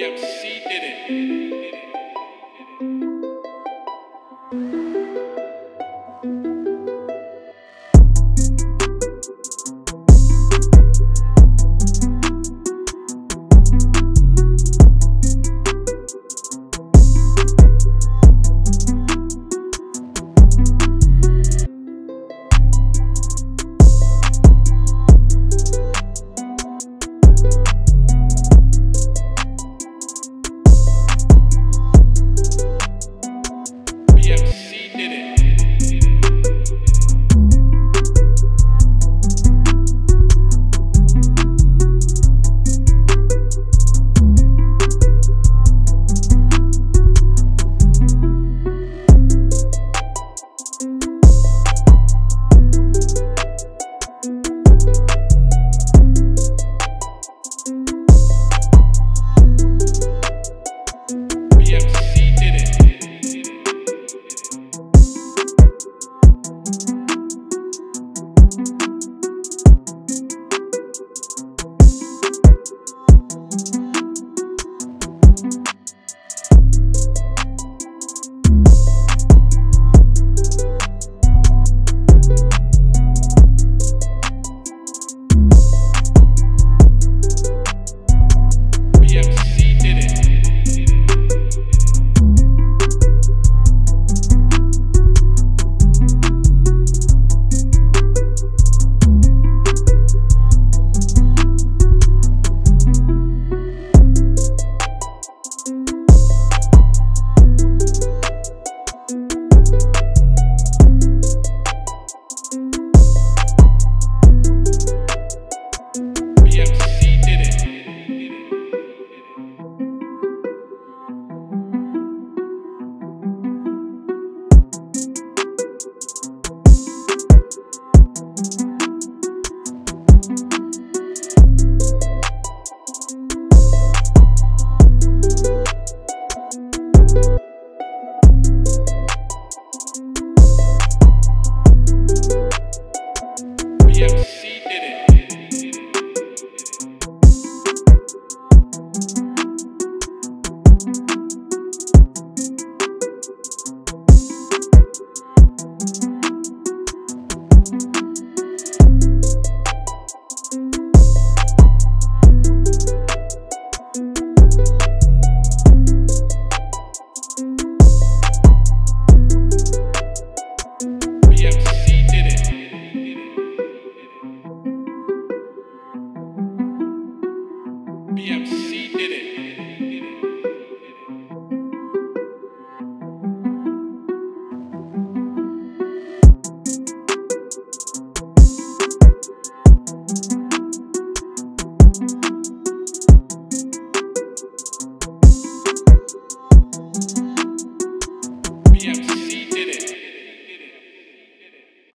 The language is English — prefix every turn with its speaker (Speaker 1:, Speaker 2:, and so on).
Speaker 1: BMC did it. BMC BMC.